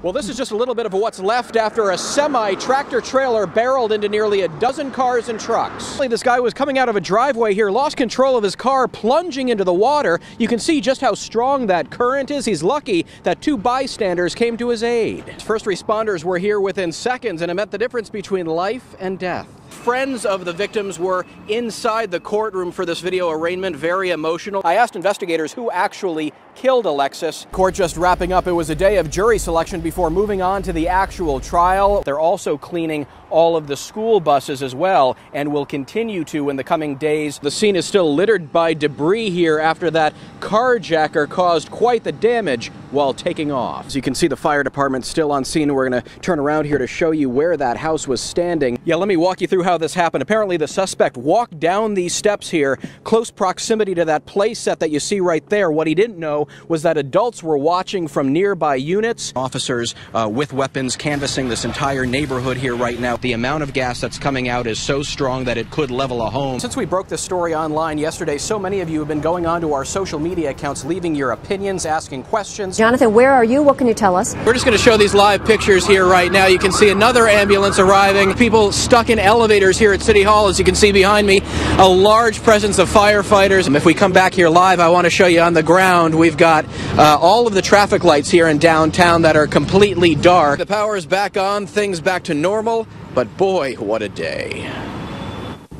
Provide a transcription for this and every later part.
Well, this is just a little bit of what's left after a semi tractor trailer barreled into nearly a dozen cars and trucks. This guy was coming out of a driveway here, lost control of his car, plunging into the water. You can see just how strong that current is. He's lucky that two bystanders came to his aid. First responders were here within seconds, and it meant the difference between life and death. Friends of the victims were inside the courtroom for this video arraignment, very emotional. I asked investigators who actually killed Alexis. Court just wrapping up. It was a day of jury selection before moving on to the actual trial. They're also cleaning all of the school buses as well and will continue to in the coming days. The scene is still littered by debris here after that carjacker caused quite the damage while taking off. As you can see, the fire department still on scene. We're going to turn around here to show you where that house was standing. Yeah, let me walk you through how this happened. Apparently, the suspect walked down these steps here, close proximity to that play set that you see right there. What he didn't know was that adults were watching from nearby units. Officers uh, with weapons canvassing this entire neighborhood here right now. The amount of gas that's coming out is so strong that it could level a home. Since we broke this story online yesterday, so many of you have been going onto our social media accounts, leaving your opinions, asking questions. Jonathan, where are you? What can you tell us? We're just going to show these live pictures here right now. You can see another ambulance arriving. People stuck in elevators here at City Hall, as you can see behind me. A large presence of firefighters. And if we come back here live, I want to show you on the ground. We've got uh, all of the traffic lights here in downtown that are completely dark. The power is back on, things back to normal. But boy, what a day.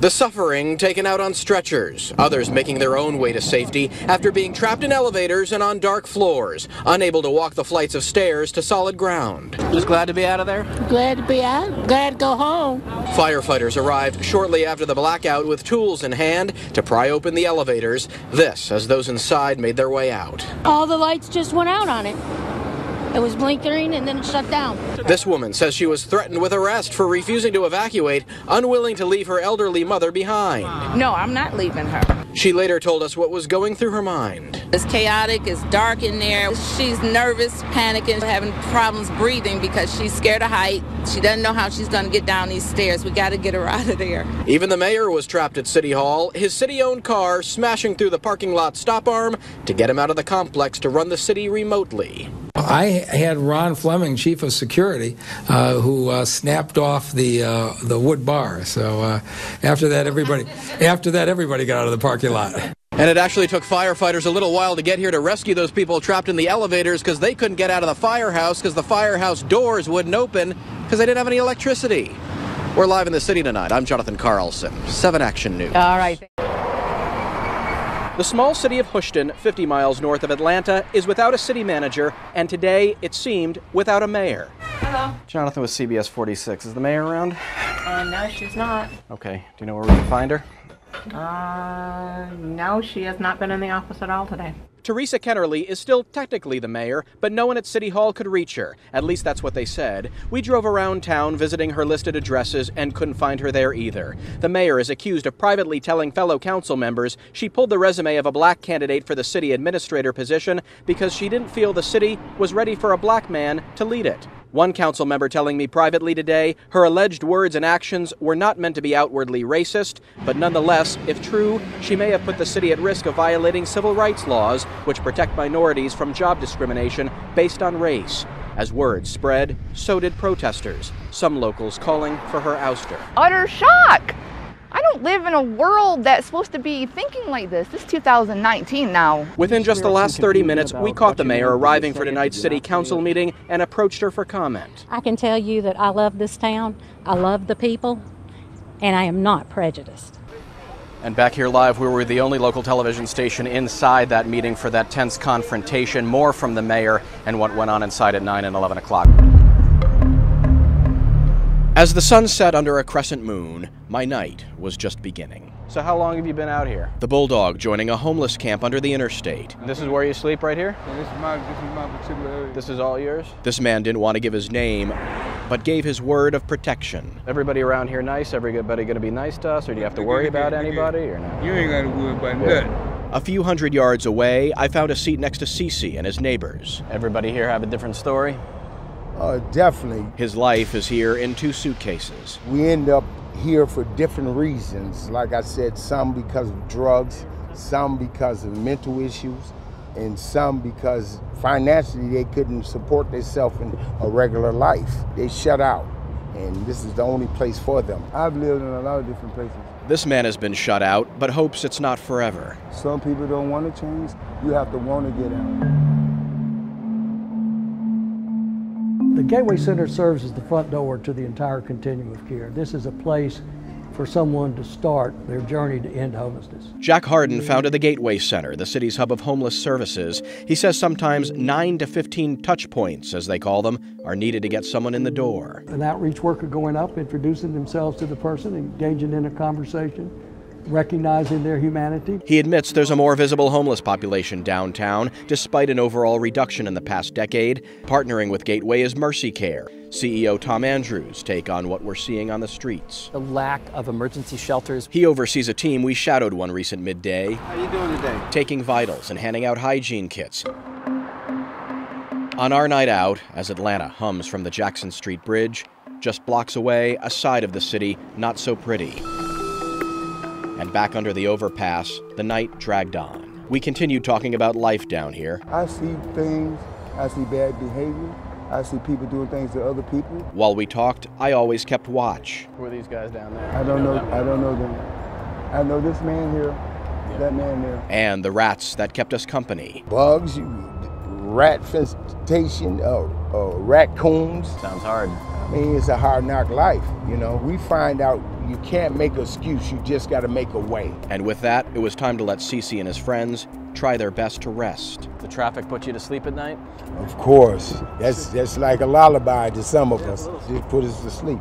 The suffering taken out on stretchers, others making their own way to safety after being trapped in elevators and on dark floors, unable to walk the flights of stairs to solid ground. Just glad to be out of there? Glad to be out. Glad to go home. Firefighters arrived shortly after the blackout with tools in hand to pry open the elevators. This as those inside made their way out. All the lights just went out on it. It was blinking and then it shut down. This woman says she was threatened with arrest for refusing to evacuate, unwilling to leave her elderly mother behind. No, I'm not leaving her. She later told us what was going through her mind. It's chaotic, it's dark in there. She's nervous, panicking, having problems breathing because she's scared of height. She doesn't know how she's going to get down these stairs. We got to get her out of there. Even the mayor was trapped at City Hall, his city owned car smashing through the parking lot stop arm to get him out of the complex to run the city remotely. I had Ron Fleming, chief of security, uh, who uh, snapped off the uh, the wood bar. So uh, after that, everybody after that everybody got out of the parking lot. And it actually took firefighters a little while to get here to rescue those people trapped in the elevators because they couldn't get out of the firehouse because the firehouse doors wouldn't open because they didn't have any electricity. We're live in the city tonight. I'm Jonathan Carlson, 7 Action News. All right. The small city of Hoschton, 50 miles north of Atlanta, is without a city manager, and today, it seemed, without a mayor. Hello. Jonathan with CBS 46. Is the mayor around? Uh, no, she's not. Okay. Do you know where we can find her? Uh, no, she has not been in the office at all today. Theresa Kenerly is still technically the mayor, but no one at City Hall could reach her. At least that's what they said. We drove around town visiting her listed addresses and couldn't find her there either. The mayor is accused of privately telling fellow council members she pulled the resume of a black candidate for the city administrator position because she didn't feel the city was ready for a black man to lead it. One council member telling me privately today her alleged words and actions were not meant to be outwardly racist, but nonetheless, if true, she may have put the city at risk of violating civil rights laws which protect minorities from job discrimination based on race. As words spread, so did protesters, some locals calling for her ouster. Utter shock! I don't live in a world that's supposed to be thinking like this. This is 2019 now. Within just the last 30 minutes, we caught the mayor arriving for tonight's city council meeting and approached her for comment. I can tell you that I love this town, I love the people, and I am not prejudiced. And back here live, we were the only local television station inside that meeting for that tense confrontation. More from the mayor and what went on inside at 9 and 11 o'clock. As the sun set under a crescent moon, my night was just beginning. So, how long have you been out here? The Bulldog joining a homeless camp under the interstate. This is where you sleep right here? Yeah, this is my this is my particular area. This is all yours? This man didn't want to give his name, but gave his word of protection. Everybody around here nice? Everybody going to be nice to us, or do you have to worry about anybody, or no? You ain't got to worry about nothing. A few hundred yards away, I found a seat next to Cece and his neighbors. Everybody here have a different story? Uh, definitely. His life is here in two suitcases. We end up here for different reasons. Like I said, some because of drugs, some because of mental issues, and some because financially they couldn't support themselves in a regular life. They shut out, and this is the only place for them. I've lived in a lot of different places. This man has been shut out, but hopes it's not forever. Some people don't want to change. You have to want to get out. The Gateway Center serves as the front door to the entire continuum of care. This is a place for someone to start their journey to end homelessness. Jack Hardin founded the Gateway Center, the city's hub of homeless services. He says sometimes 9 to 15 touch points, as they call them, are needed to get someone in the door. An outreach worker going up, introducing themselves to the person, engaging in a conversation, recognizing their humanity. He admits there's a more visible homeless population downtown, despite an overall reduction in the past decade. Partnering with Gateway is Mercy Care. CEO Tom Andrews' take on what we're seeing on the streets. The lack of emergency shelters. He oversees a team we shadowed one recent midday. How you doing today? Taking vitals and handing out hygiene kits. On our night out, as Atlanta hums from the Jackson Street Bridge, just blocks away, a side of the city not so pretty. And back under the overpass, the night dragged on. We continued talking about life down here. I see things. I see bad behavior. I see people doing things to other people. While we talked, I always kept watch. Who are these guys down there? I don't know. I don't know them. I know this man here, that man there. And the rats that kept us company. Bugs, rat infestation, uh, uh, raccoons. Sounds hard. I mean, it's a hard knock life. You know, we find out you can't make an excuse. You just got to make a way. And with that, it was time to let Cece and his friends try their best to rest. The traffic put you to sleep at night? Of course, that's that's like a lullaby to some of us. Just put us to sleep.